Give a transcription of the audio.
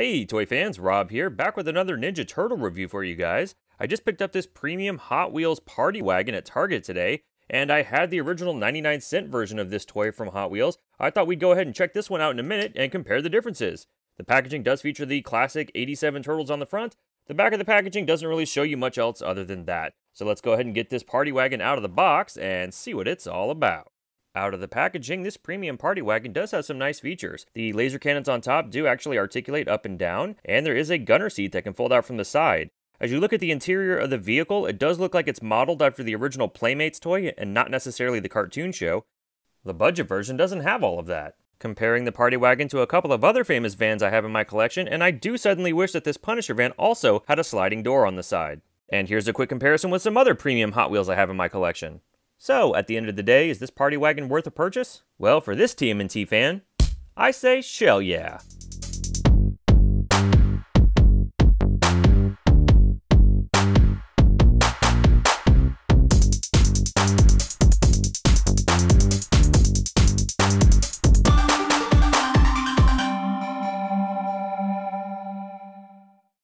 Hey, toy fans, Rob here, back with another Ninja Turtle review for you guys. I just picked up this premium Hot Wheels Party Wagon at Target today, and I had the original 99 cent version of this toy from Hot Wheels. I thought we'd go ahead and check this one out in a minute and compare the differences. The packaging does feature the classic 87 turtles on the front. The back of the packaging doesn't really show you much else other than that. So let's go ahead and get this Party Wagon out of the box and see what it's all about. Out of the packaging, this premium party wagon does have some nice features. The laser cannons on top do actually articulate up and down, and there is a gunner seat that can fold out from the side. As you look at the interior of the vehicle, it does look like it's modeled after the original Playmates toy and not necessarily the cartoon show. The budget version doesn't have all of that. Comparing the party wagon to a couple of other famous vans I have in my collection, and I do suddenly wish that this Punisher van also had a sliding door on the side. And here's a quick comparison with some other premium Hot Wheels I have in my collection. So, at the end of the day, is this party wagon worth a purchase? Well, for this TMNT fan, I say shell yeah.